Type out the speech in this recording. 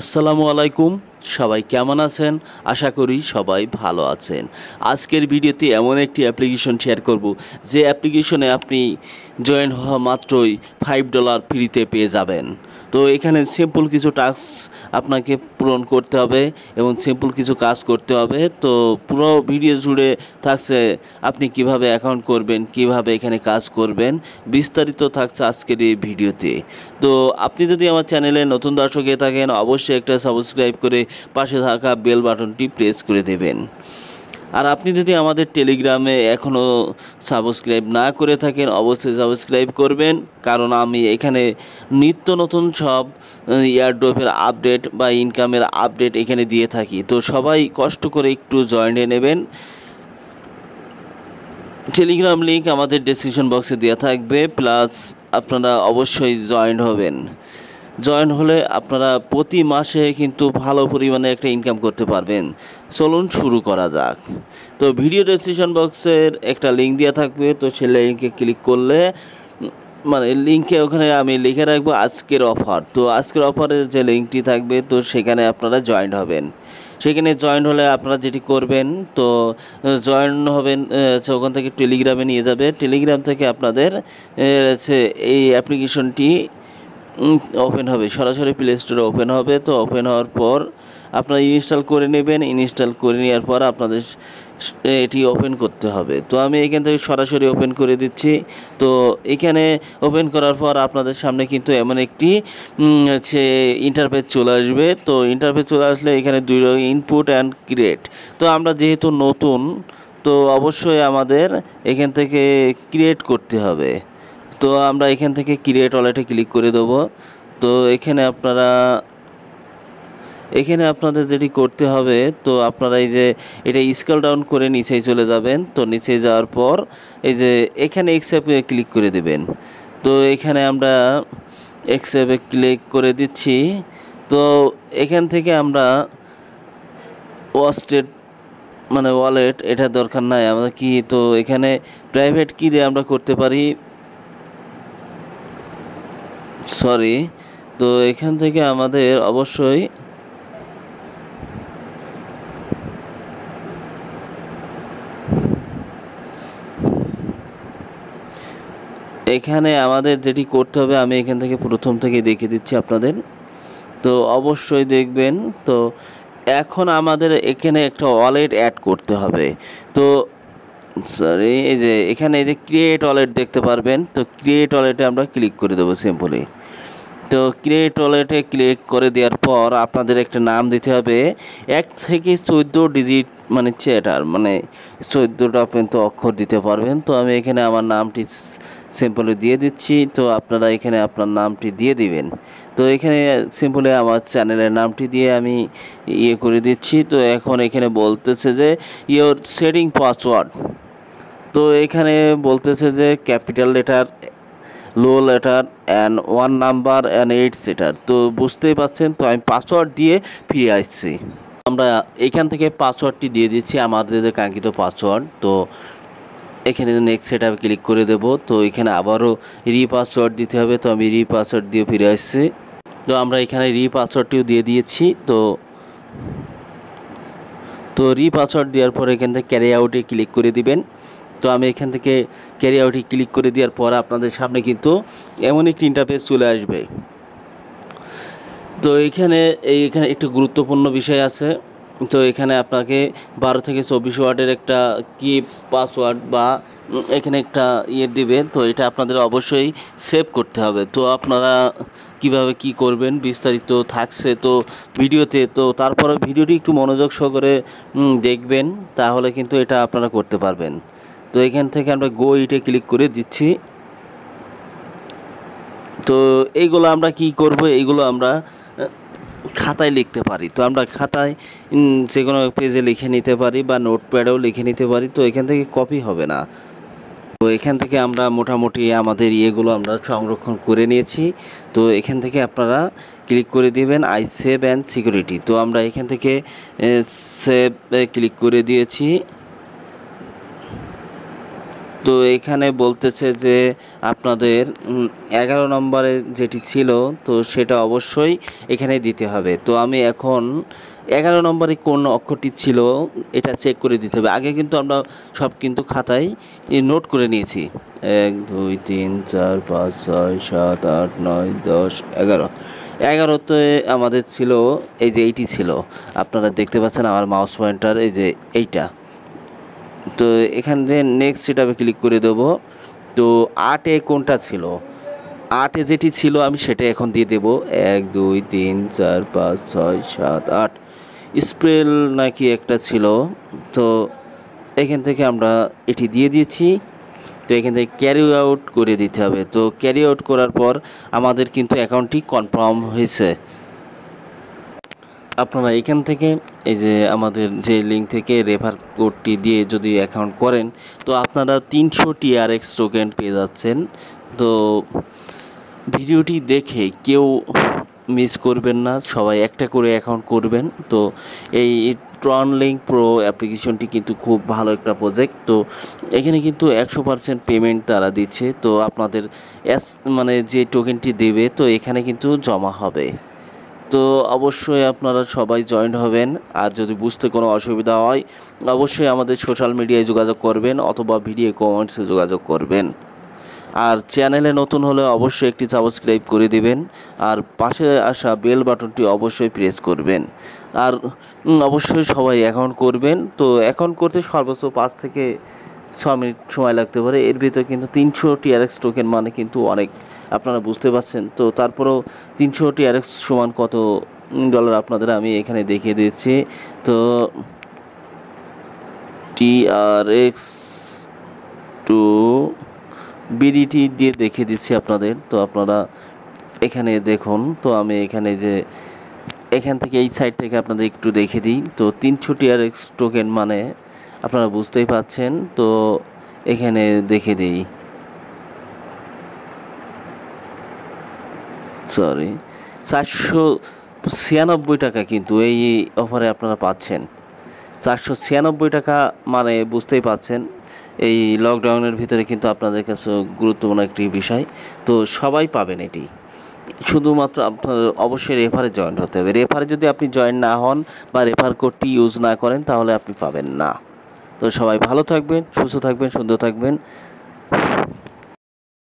আসসালামু আলাইকুম, সবাই কেমন আছেন? আশা করি সবাই ভালো আছেন। আজকের ভিডিওতে এমন একটি অ্যাপ্লিকেশন শেয়ার করব, যে অ্যাপ্লিকেশনে আপনি জয়েন হওয়া মাত্রই ফাইভ ডলার ফ্রিতে পেয়ে যাবেন। তো এখানে সিম্পল কিছু টাস্ক আপনাকে পূরণ করতে হবে এবং সিম্পল কিছু কাজ করতে হবে। তো পুরো ভিডিও জুড়ে থাকছে আপনি কীভাবে অ্যাকাউন্ট করবেন, কীভাবে এখানে কাজ করবেন, বিস্তারিত থাকছে আজকের এই ভিডিওতে তো আপনি যদি আমার চ্যানেলে নতুন দর্শক হয়ে থাকেন, অবশ্যই একটা সাবস্ক্রাইব করে পাশে থাকা বেল বাটনটি প্রেস করে দেবেন। আর আপনি যদি আমাদের টেলিগ্রামে এখনও সাবস্ক্রাইব না করে থাকেন, অবশ্যই সাবস্ক্রাইব করবেন। কারণ আমি এখানে নিত্য নতুন সব ইয়ারড্রপের আপডেট বা ইনকামের আপডেট এখানে দিয়ে থাকি। তো সবাই কষ্ট করে একটু জয়েনে নেবেন। টেলিগ্রাম লিঙ্ক আমাদের ডেসক্রিপশন বক্সে দেওয়া থাকবে। প্লাস আপনারা অবশ্যই জয়েন হবেন। জয়েন হলে আপনারা প্রতি মাসে কিন্তু ভালো পরিমাণে একটা ইনকাম করতে পারবেন। চলুন শুরু করা যাক। তো ভিডিও ডেসক্রিপশন বক্সের একটা লিঙ্ক দেওয়া থাকবে, তো সেই লিঙ্কে ক্লিক করলে মানে লিঙ্কে ওখানে আমি লিখে রাখব আজকের অফার তো আজকের অফারের যে লিঙ্কটি থাকবে, তো সেখানে আপনারা জয়েন হবেন। সেখানে জয়েন হলে আপনারা যেটি করবেন, তো জয়েন হবেন ওখান থেকে টেলিগ্রামে নিয়ে যাবে। টেলিগ্রাম থেকে আপনাদের এই অ্যাপ্লিকেশনটি ওপেন হবে। সরাসরি প্লে স্টোরে ওপেন হবে। তো ওপেন হওয়ার পর আপনারা ইনস্টল করে নেবেন। ইনস্টল করে নেওয়ার পর আপনাদের এটি ওপেন করতে হবে। তো আমি এখান থেকে সরাসরি ওপেন করে দিচ্ছি। তো এখানে ওপেন করার পর আপনাদের সামনে কিন্তু এমন একটি হচ্ছে ইন্টারফেস চলে আসবে। তো ইন্টারফেস চলে আসলে এখানে দুই রকম ইনপুট অ্যান্ড ক্রিয়েট তো আমরা যেহেতু নতুন, তো অবশ্যই আমাদের এখান থেকে ক্রিয়েট করতে হবে। তো আমরা এখান থেকে ক্রিয়েট ওয়ালেটে ক্লিক করে দেবো। তো এখানে আপনারা, এখানে আপনাদের যেটি করতে হবে, তো আপনারা এই যে এটা স্কেল ডাউন করে নিচেই চলে যাবেন। তো নিচে যাওয়ার পর এই যে এখানে এক্সেপে ক্লিক করে দেবেন। তো এখানে আমরা এক্সেপে ক্লিক করে দিচ্ছি। তো এখান থেকে আমরা ওয়াস্টেড মানে ওয়ালেট এটা দরকার নাই। আমাদের কি, তো এখানে প্রাইভেট কি দিয়ে আমরা করতে পারি। সরি তো এখান থেকে আমাদের অবশ্যই এখানে আমাদের যেটি করতে হবে, আমি এখান থেকে প্রথম থেকে দেখে দিচ্ছি আপনাদের। তো অবশ্যই দেখবেন, তো এখন আমাদের এখানে একটা ওয়ালেট অ্যাড করতে হবে। তো সরি এই যে এখানে এই যে ক্রিয়েট ওয়ালেট দেখতে পারবেন, তো ক্রিয়েট ওয়ালেটে আমরা ক্লিক করে দেবো সিম্পলি তো ক্রিয়েট ওয়ালেটে ক্লিক করে দেওয়ার পর আপনাদের একটা নাম দিতে হবে, এক থেকে চোদ্দ ডিজিট মানে চেটার মানে চোদ্দোটা পর্যন্ত অক্ষর দিতে পারবেন। তো আমি এখানে আমার নামটি সিম্পলি দিয়ে দিচ্ছি, তো আপনারা এখানে আপনার নামটি দিয়ে দিবেন। তো এখানে সিম্পলি আমার চ্যানেলের নামটি দিয়ে আমি ইয়ে করে দিচ্ছি। তো এখন এখানে বলতেছে যে ইয়োর সেটিং পাসওয়ার্ড তো এখানে বলতেছে যে capital letter, low letter and one number and eight সেটার তো বুঝতেই পারছেন তো আমি পাসওয়ার্ড দিয়ে ফিরে আসছি। আমরা এখান থেকে পাসওয়ার্ডটি দিয়ে দিচ্ছি, আমাদের যে কাঙ্ক্ষিত পাসওয়ার্ড তো এখানে নেক্সট সেট ক্লিক করে দেব। তো এখানে আবারও রি পাসওয়ার্ড দিতে হবে, তো আমি রি পাসওয়ার্ড দিয়ে ফিরে আসছি। তো আমরা এখানে রি পাসওয়ার্ডটিও দিয়ে দিয়েছি, তো তো রি পাসওয়ার্ড দেওয়ার পর এখান থেকে ক্যারি আউটে ক্লিক করে দিবেন। তো আমি এখান থেকে ক্যারি আউটে ক্লিক করে দেওয়ার পর আপনাদের সামনে কিন্তু এমন একটি ইন্টারফেস চলে আসবে। তো এখানে, এই এখানে একটু গুরুত্বপূর্ণ বিষয় আছে। তো এখানে আপনাকে বারো থেকে চব্বিশ ওয়ার্ডের একটা কি পাসওয়ার্ড বা এখানে একটা ইয়ে দিবে। তো এটা আপনাদের অবশ্যই সেভ করতে হবে। তো আপনারা কীভাবে কি করবেন, বিস্তারিত থাকছে তো ভিডিওতে, তো তারপরে ভিডিওটি একটু মনোযোগ সহকারে দেখবেন। তাহলে কিন্তু এটা আপনারা করতে পারবেন। তো এখান থেকে আমরা গো ইটে ক্লিক করে দিচ্ছি। তো এইগুলো আমরা কি করব? এইগুলো আমরা খাতায় লিখতে পারি। তো আমরা খাতায় যে কোনো পেজে লিখে নিতে পারি বা নোটপ্যাডেও লিখে নিতে পারি। তো এখান থেকে কপি হবে না। তো এখান থেকে আমরা মোটামুটি আমাদের ইয়েগুলো আমরা সংরক্ষণ করে নিয়েছি। তো এখান থেকে আপনারা ক্লিক করে দিবেন আই সেভ অ্যান্ড সিকিউরিটি তো আমরা এখান থেকে সেভ ক্লিক করে দিয়েছি। তো এখানে বলতেছে যে আপনাদের এগারো নম্বরে যেটি ছিল, তো সেটা অবশ্যই এখানে দিতে হবে। তো আমি এখন এগারো নম্বরে কোন অক্ষরটি ছিল, এটা চেক করে দিতে হবে। আগে কিন্তু আমরা সব কিন্তু খাতায় নোট করে নিয়েছি। এক, দুই, তিন, চার, পাঁচ, ছয়, সাত, আট, নয়, দশ, এগারো। এগারোতে আমাদের ছিল, এই যে এইটি ছিল। আপনারা দেখতে পাচ্ছেন আমার মাউস পয়েন্টার এই যে এইটা। তো এখান থেকে নেক্সট সেটাবে ক্লিক করে দেবো। তো আটে কোনটা ছিল? আটে যেটি ছিল আমি সেটা এখন দিয়ে দেব। এক, দুই, তিন, চার, পাঁচ, ছয়, সাত, আট। স্প্রেল নাকি একটা ছিল। তো এখান থেকে আমরা এটি দিয়ে দিয়েছি। তো এখান থেকে ক্যারি আউট করে দিতে হবে। তো ক্যারি আউট করার পর আমাদের কিন্তু অ্যাকাউন্টটি কনফার্ম হয়েছে। আপনারা এখান থেকে এই যে আমাদের যে লিঙ্ক থেকে রেফার কোডটি দিয়ে যদি অ্যাকাউন্ট করেন, তো আপনারা তিনশো টিআরএক্স টোকেন পেয়ে যাচ্ছেন। তো ভিডিওটি দেখে কেউ মিস করবেন না, সবাই একটা করে অ্যাকাউন্ট করবেন। তো এই ট্রন লিঙ্ক প্রো অ্যাপ্লিকেশনটি কিন্তু খুব ভালো একটা প্রজেক্ট তো এখানে কিন্তু একশো পার্সেন্ট পেমেন্ট তারা দিচ্ছে। তো আপনাদের মানে যে টোকেনটি দেবে, তো এখানে কিন্তু জমা হবে। তো অবশ্যই আপনারা সবাই জয়েন্ট হবেন। আর যদি বুঝতে কোনো অসুবিধা হয়, অবশ্যই আমাদের সোশ্যাল মিডিয়ায় যোগাযোগ করবেন অথবা ভিডিও কমেন্টসে যোগাযোগ করবেন। আর চ্যানেলে নতুন হলে অবশ্যই একটি সাবস্ক্রাইব করে দিবেন। আর পাশে আসা বেল বাটনটি অবশ্যই প্রেস করবেন। আর অবশ্যই সবাই অ্যাকাউন্ট করবেন। তো অ্যাকাউন্ট করতে সর্বোচ্চ পাঁচ থেকে ছ মিনিট সময় লাগতে পারে। এর ভিতরে কিন্তু তিনশো টিআরএক্স টোকেন মানে কিন্তু অনেক। আপনারা বুঝতে পারছেন। তো তারপরেও তিনশো টিআরএক্স সমান কত ডলার আপনাদের আমি এখানে দেখিয়ে দিচ্ছি। তো টিআরএক্স টু বিডিটি দিয়ে দেখিয়ে দিচ্ছি আপনাদের। তো আপনারা এখানে দেখুন। তো আমি এখানে যে এখান থেকে এই সাইড থেকে আপনাদের একটু দেখে দিই। তো তিনশো টিআরএক্স টোকেন মানে আপনারা বুঝতেই পাচ্ছেন, তো এখানে দেখে দিই। সরি চারশো ছিয়ানব্বই টাকা কিন্তু এই অফারে আপনারা পাচ্ছেন। চারশো ছিয়ানব্বই টাকা মানে বুঝতেই পাচ্ছেন, এই লকডাউনের ভিতরে কিন্তু আপনাদের কাছে গুরুত্বপূর্ণ একটি বিষয়, তো সবাই পাবেন এটি। শুধুমাত্র আপনার অবশ্যই রেফারে জয়েন হতে হবে। রেফারে যদি আপনি জয়েন না হন বা রেফার কোডটি ইউজ না করেন, তাহলে আপনি পাবেন না। তো সবাই ভালো থাকবেন সুস্থ থাকবেন সুন্দর থাকবেন।